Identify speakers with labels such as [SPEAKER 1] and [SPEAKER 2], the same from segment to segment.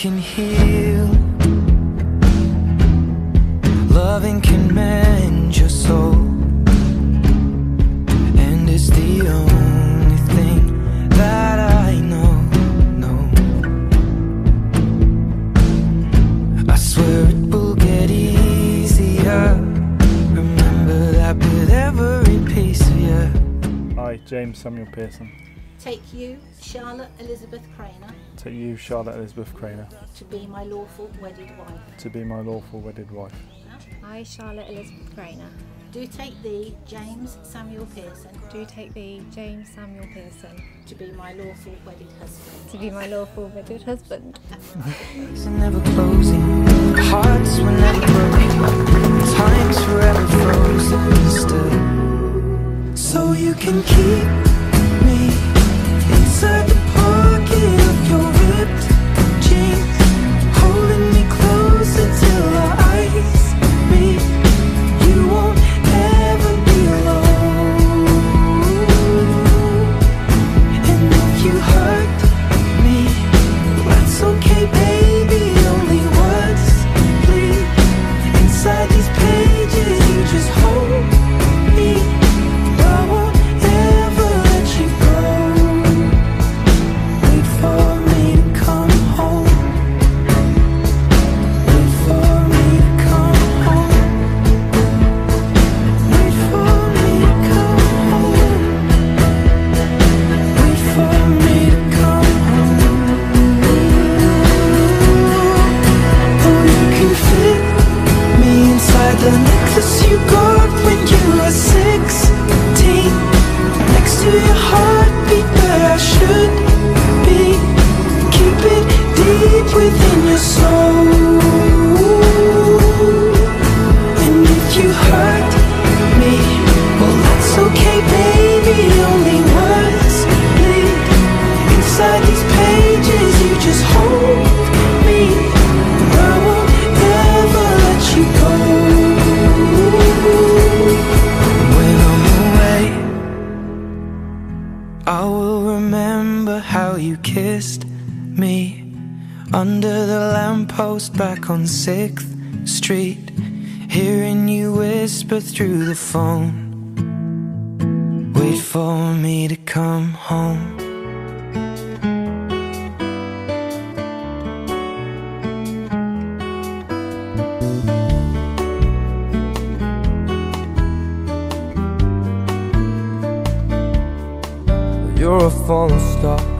[SPEAKER 1] can heal. Loving can mend your soul. And it's the only thing that I know. No. I swear it will get easier. Remember that with every piece of you.
[SPEAKER 2] I, James Samuel Pearson,
[SPEAKER 3] Take you, Charlotte Elizabeth Craner,
[SPEAKER 2] take you, Charlotte Elizabeth Craner,
[SPEAKER 3] to be my lawful wedded wife.
[SPEAKER 2] to be my lawful wedded wife.
[SPEAKER 4] I, Charlotte Elizabeth Grainer,
[SPEAKER 3] Do take thee, James Samuel Pearson,
[SPEAKER 4] do take thee, James Samuel Pearson,
[SPEAKER 3] to be my lawful wedded husband.
[SPEAKER 4] to be my lawful wedded husband.
[SPEAKER 1] Eyes are never closing, hearts were never broken, time's me under the lamppost back on 6th Street, hearing you whisper through the phone. Wait for me to come home.
[SPEAKER 5] You're a falling star.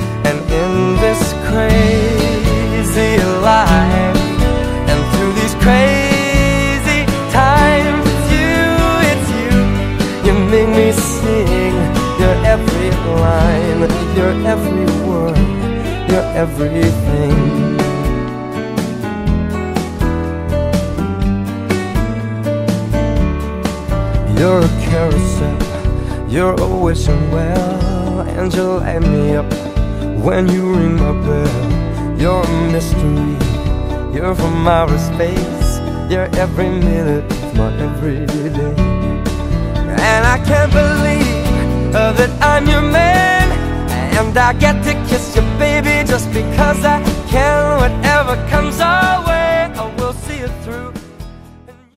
[SPEAKER 5] crazy life. And through these crazy times It's you, it's you. You make me sing. Your every line. Your every word Your everything. You're a carousel. You're a wishing well, And you light me up when you ring my bell. You're a mystery, you're from outer space, you're every minute of my everyday. And I can't believe uh, that I'm your man, and I get to kiss you, baby, just because I can. Whatever comes our way.